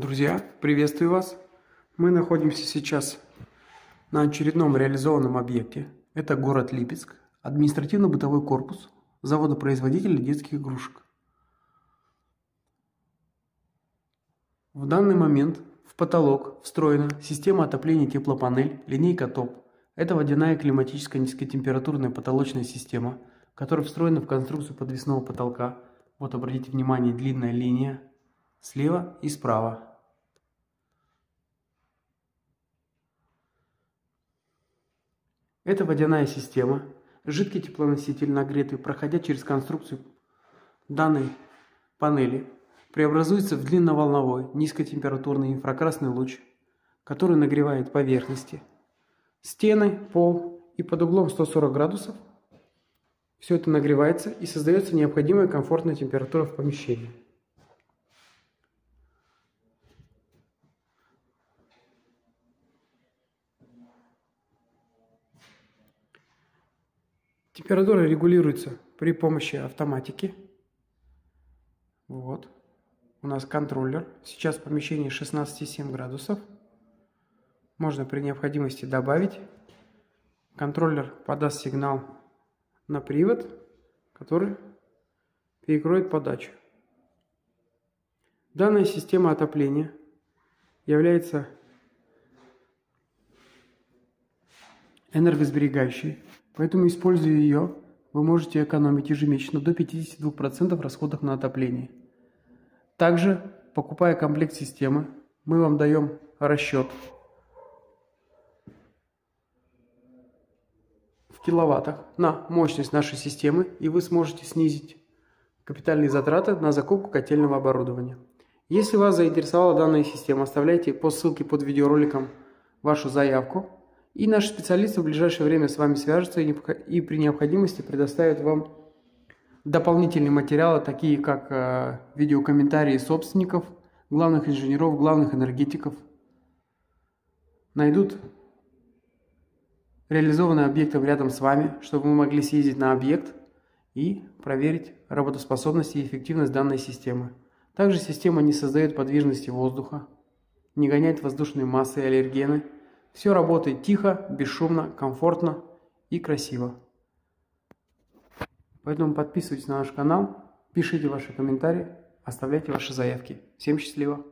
Друзья, приветствую вас! Мы находимся сейчас на очередном реализованном объекте. Это город Липецк, административно-бытовой корпус завода-производителя детских игрушек. В данный момент в потолок встроена система отопления теплопанель линейка ТОП. Это водяная климатическая низкотемпературная потолочная система, которая встроена в конструкцию подвесного потолка. Вот обратите внимание, длинная линия слева и справа. Это водяная система. Жидкий теплоноситель, нагретый, проходя через конструкцию данной панели, преобразуется в длинноволновой низкотемпературный инфракрасный луч, который нагревает поверхности, стены, пол и под углом 140 градусов все это нагревается и создается необходимая комфортная температура в помещении. Температура регулируется при помощи автоматики. Вот. У нас контроллер. Сейчас в помещении 16,7 градусов. Можно при необходимости добавить. Контроллер подаст сигнал на привод, который перекроет подачу. Данная система отопления является энергосберегающей. Поэтому, используя ее, вы можете экономить ежемесячно до 52% расходов на отопление. Также, покупая комплект системы, мы вам даем расчет в киловаттах на мощность нашей системы, и вы сможете снизить капитальные затраты на закупку котельного оборудования. Если вас заинтересовала данная система, оставляйте по ссылке под видеороликом вашу заявку. И наши специалисты в ближайшее время с вами свяжутся и при необходимости предоставят вам дополнительные материалы, такие как э, видеокомментарии собственников, главных инженеров, главных энергетиков. Найдут реализованный объектом рядом с вами, чтобы вы могли съездить на объект и проверить работоспособность и эффективность данной системы. Также система не создает подвижности воздуха, не гоняет воздушные массы и аллергены – все работает тихо, бесшумно, комфортно и красиво. Поэтому подписывайтесь на наш канал, пишите ваши комментарии, оставляйте ваши заявки. Всем счастливо!